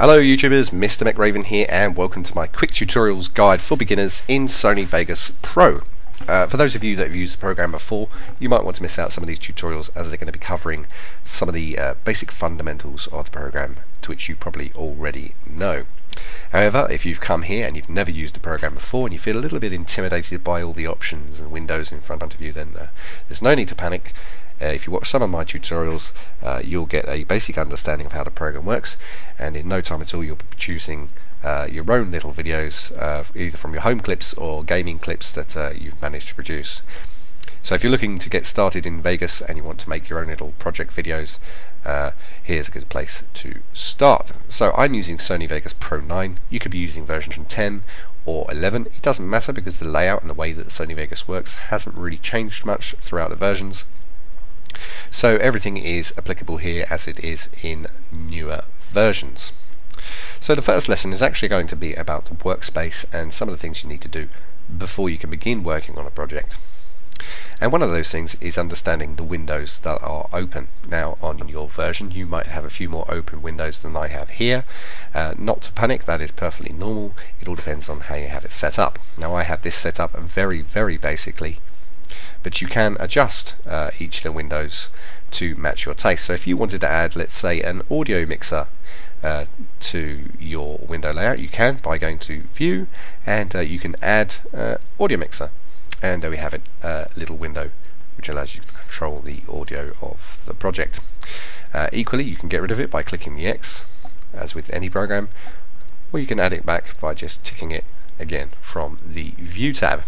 Hello YouTubers, Mr. Mechraven here and welcome to my quick tutorials guide for beginners in Sony Vegas Pro. Uh, for those of you that have used the program before, you might want to miss out some of these tutorials as they're going to be covering some of the uh, basic fundamentals of the program to which you probably already know. However, if you've come here and you've never used the program before and you feel a little bit intimidated by all the options and windows in front of you, then uh, there's no need to panic. Uh, if you watch some of my tutorials, uh, you'll get a basic understanding of how the program works, and in no time at all, you'll be producing uh, your own little videos, uh, either from your home clips or gaming clips that uh, you've managed to produce. So if you're looking to get started in Vegas and you want to make your own little project videos, uh, here's a good place to start. So I'm using Sony Vegas Pro 9. You could be using version 10 or 11. It doesn't matter because the layout and the way that Sony Vegas works hasn't really changed much throughout the versions. So everything is applicable here as it is in newer versions. So the first lesson is actually going to be about the workspace and some of the things you need to do before you can begin working on a project. And one of those things is understanding the windows that are open. Now on your version you might have a few more open windows than I have here. Uh, not to panic, that is perfectly normal. It all depends on how you have it set up. Now I have this set up very very basically but you can adjust uh, each of the windows to match your taste. So if you wanted to add, let's say, an audio mixer uh, to your window layout, you can by going to View, and uh, you can add uh, audio mixer. And there we have it, a little window which allows you to control the audio of the project. Uh, equally, you can get rid of it by clicking the X, as with any program, or you can add it back by just ticking it again from the View tab.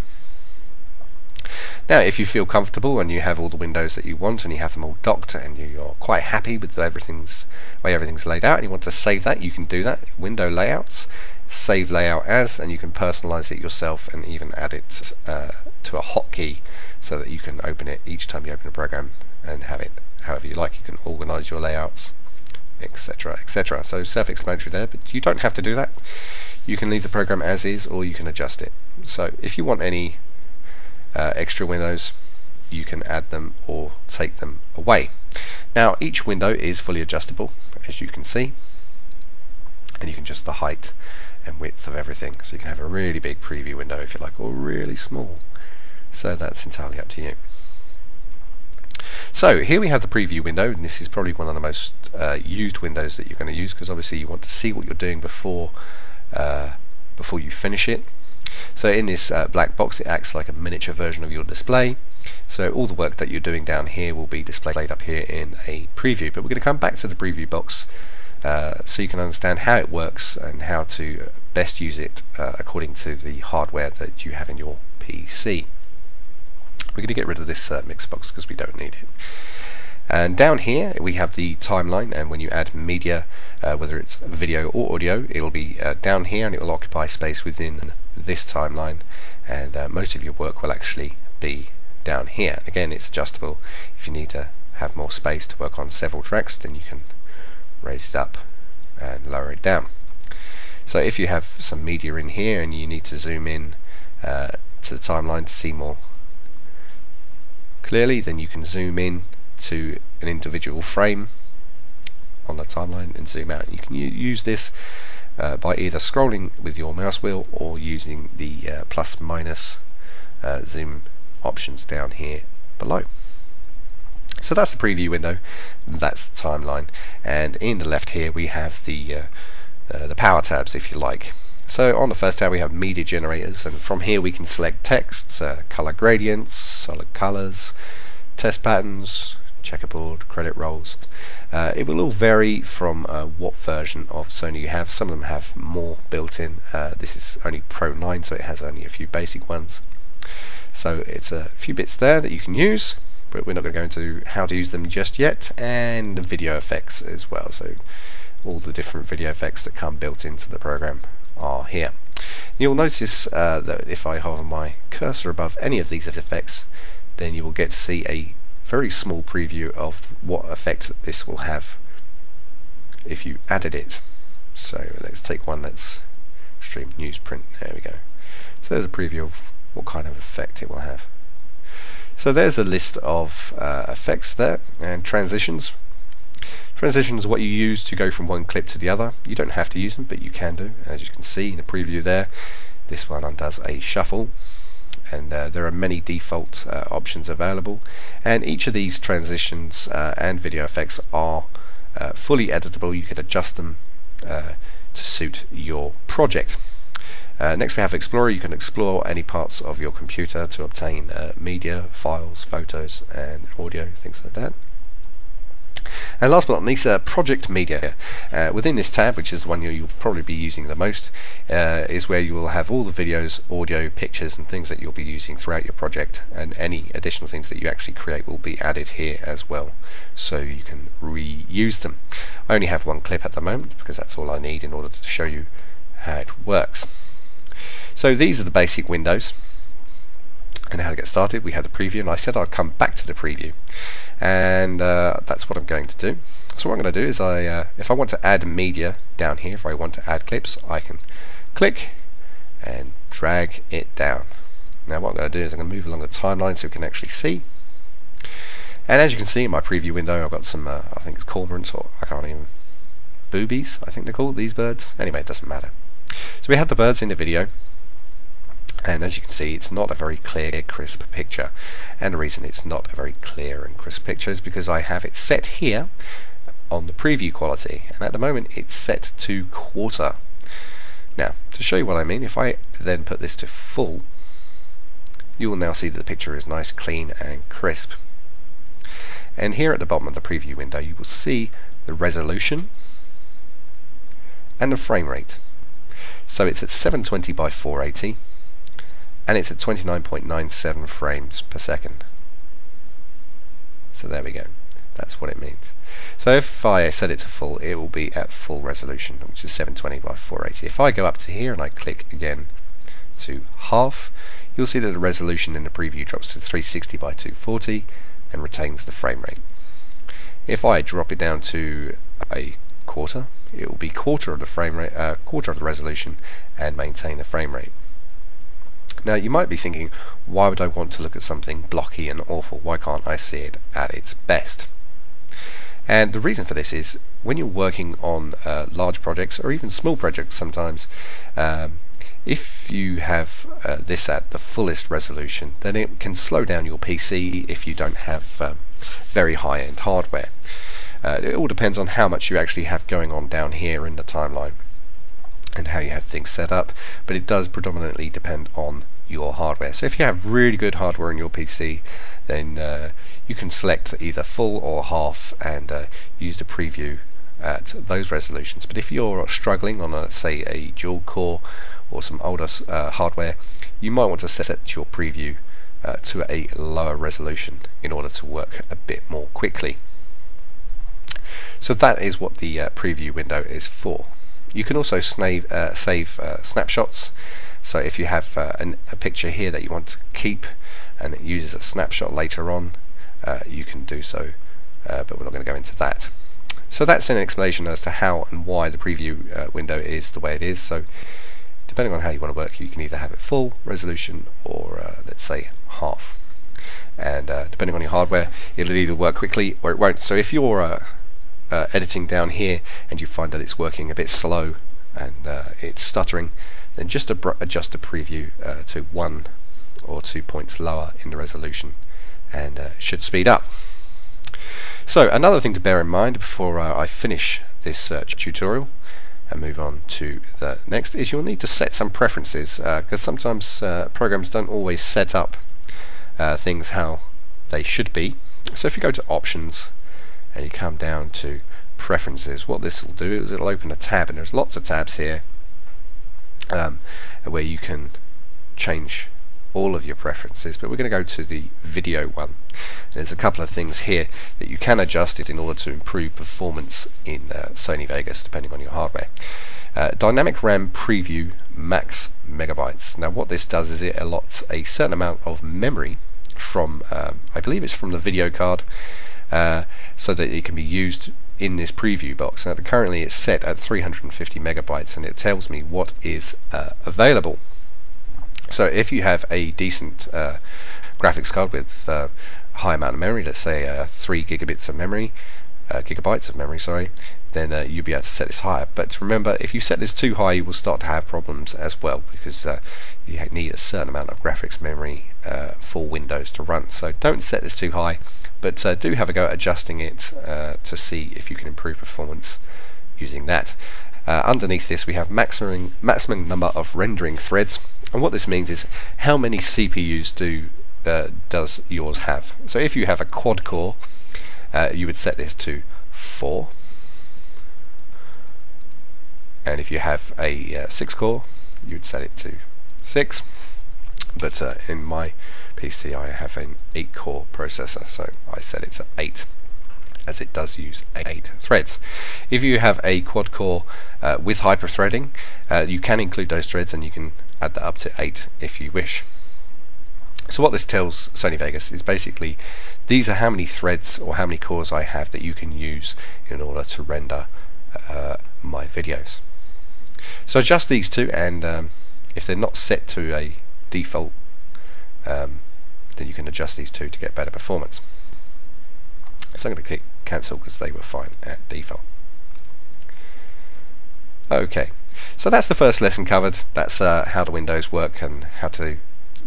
Now if you feel comfortable and you have all the windows that you want and you have them all docked and you're quite happy with everything's way everything's laid out and you want to save that, you can do that. Window layouts, save layout as, and you can personalize it yourself and even add it uh, to a hotkey so that you can open it each time you open a program and have it however you like. You can organize your layouts, etc. etc. So self-explanatory there, but you don't have to do that. You can leave the program as is or you can adjust it. So if you want any uh, extra windows you can add them or take them away. Now each window is fully adjustable as you can see and you can adjust the height and width of everything so you can have a really big preview window if you like or really small so that's entirely up to you. So here we have the preview window and this is probably one of the most uh, used windows that you're going to use because obviously you want to see what you're doing before uh, before you finish it so in this uh, black box it acts like a miniature version of your display. So all the work that you're doing down here will be displayed up here in a preview. But we're going to come back to the preview box uh, so you can understand how it works and how to best use it uh, according to the hardware that you have in your PC. We're going to get rid of this uh, mix box because we don't need it. And down here we have the timeline and when you add media, uh, whether it's video or audio, it'll be uh, down here and it will occupy space within this timeline and uh, most of your work will actually be down here. Again it's adjustable if you need to have more space to work on several tracks then you can raise it up and lower it down. So if you have some media in here and you need to zoom in uh, to the timeline to see more clearly then you can zoom in to an individual frame on the timeline and zoom out. You can use this uh, by either scrolling with your mouse wheel or using the uh, plus minus uh, zoom options down here below. So that's the preview window, that's the timeline, and in the left here we have the uh, uh, the power tabs if you like. So on the first tab we have media generators and from here we can select texts, uh, color gradients, solid colors, test patterns, checkerboard, credit rolls. Uh, it will all vary from uh, what version of Sony you have. Some of them have more built in. Uh, this is only Pro 9 so it has only a few basic ones. So it's a few bits there that you can use but we're not going to go into how to use them just yet and the video effects as well. So all the different video effects that come built into the program are here. You'll notice uh, that if I hover my cursor above any of these effects then you will get to see a very small preview of what effect this will have if you added it. So let's take one that's stream newsprint. There we go. So there's a preview of what kind of effect it will have. So there's a list of uh, effects there and transitions. Transitions are what you use to go from one clip to the other. You don't have to use them, but you can do. As you can see in the preview there, this one undoes a shuffle and uh, there are many default uh, options available. And each of these transitions uh, and video effects are uh, fully editable. You can adjust them uh, to suit your project. Uh, next we have Explorer. You can explore any parts of your computer to obtain media, files, photos and audio, things like that and last but not least, uh, Project Media. Uh, within this tab, which is the one you'll probably be using the most, uh, is where you will have all the videos, audio, pictures and things that you'll be using throughout your project and any additional things that you actually create will be added here as well so you can reuse them. I only have one clip at the moment because that's all I need in order to show you how it works. So these are the basic windows and how to get started. We had the preview and I said I'd come back to the preview and uh, that's what I'm going to do. So what I'm going to do is I, uh, if I want to add media down here, if I want to add clips, I can click and drag it down. Now what I'm going to do is I'm going to move along the timeline so we can actually see. And as you can see in my preview window, I've got some, uh, I think it's cormorants, or I can't even, boobies, I think they're called, these birds. Anyway, it doesn't matter. So we have the birds in the video, and as you can see it's not a very clear crisp picture. And the reason it's not a very clear and crisp picture is because I have it set here on the preview quality. And at the moment it's set to quarter. Now to show you what I mean if I then put this to full you will now see that the picture is nice clean and crisp. And here at the bottom of the preview window you will see the resolution and the frame rate. So it's at 720 by 480 and it's at 29.97 frames per second. So there we go. That's what it means. So if I set it to full, it will be at full resolution, which is 720 by 480. If I go up to here and I click again to half, you'll see that the resolution in the preview drops to 360 by 240 and retains the frame rate. If I drop it down to a quarter, it will be quarter of the frame rate, uh, quarter of the resolution, and maintain the frame rate. Now you might be thinking, why would I want to look at something blocky and awful? Why can't I see it at its best? And the reason for this is when you're working on uh, large projects or even small projects sometimes, um, if you have uh, this at the fullest resolution, then it can slow down your PC if you don't have um, very high-end hardware. Uh, it all depends on how much you actually have going on down here in the timeline and how you have things set up but it does predominantly depend on your hardware. So if you have really good hardware in your PC then uh, you can select either full or half and uh, use the preview at those resolutions. But if you're struggling on a say a dual core or some older uh, hardware you might want to set your preview uh, to a lower resolution in order to work a bit more quickly. So that is what the uh, preview window is for you can also save, uh, save uh, snapshots. So if you have uh, an, a picture here that you want to keep and it uses a snapshot later on, uh, you can do so, uh, but we're not going to go into that. So that's an explanation as to how and why the preview uh, window is the way it is. So depending on how you want to work, you can either have it full resolution or let's say half. And depending on your hardware, it'll either work quickly or it won't. So if you're uh, editing down here and you find that it's working a bit slow and uh, it's stuttering, then just adjust the preview uh, to one or two points lower in the resolution and uh, should speed up. So another thing to bear in mind before uh, I finish this uh, tutorial and move on to the next is you'll need to set some preferences because sometimes programs don't always set up things how they should be. So if you go to options and you come down to preferences. What this will do is it'll open a tab and there's lots of tabs here um, where you can change all of your preferences but we're going to go to the video one. There's a couple of things here that you can adjust it in order to improve performance in uh, Sony Vegas depending on your hardware. Uh, dynamic RAM preview max megabytes. Now what this does is it allots a certain amount of memory from um, I believe it's from the video card uh, so that it can be used in this preview box. Now currently it's set at 350 megabytes and it tells me what is uh, available. So if you have a decent uh, graphics card with uh, high amount of memory, let's say uh, 3 gigabits of memory, uh, gigabytes of memory, sorry, then uh, you'll be able to set this higher. But remember, if you set this too high, you will start to have problems as well because uh, you need a certain amount of graphics memory uh, for Windows to run. So don't set this too high, but uh, do have a go at adjusting it uh, to see if you can improve performance using that. Uh, underneath this, we have maximum maximum number of rendering threads, and what this means is how many CPUs do does yours have. So if you have a quad core, you would set this to four and if you have a uh, 6 core you would set it to 6 but uh, in my PC I have an 8 core processor so I set it to 8 as it does use 8 threads. If you have a quad core uh, with hyperthreading uh, you can include those threads and you can add that up to 8 if you wish. So what this tells Sony Vegas is basically these are how many threads or how many cores I have that you can use in order to render uh, my videos. So adjust these two and um, if they're not set to a default um, then you can adjust these two to get better performance. So I'm going to click cancel because they were fine at default. Okay, so that's the first lesson covered. That's uh, how the windows work and how to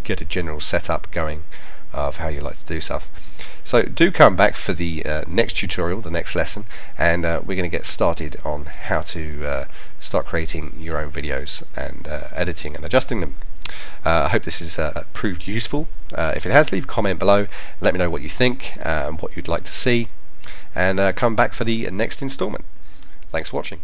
get a general setup going of how you like to do stuff. So do come back for the uh, next tutorial, the next lesson, and uh, we're going to get started on how to uh, start creating your own videos and uh, editing and adjusting them. Uh, I hope this has uh, proved useful. if it has, leave a comment below. Let me know what you think and what you'd like to see, and come back for the next installment. Thanks for watching.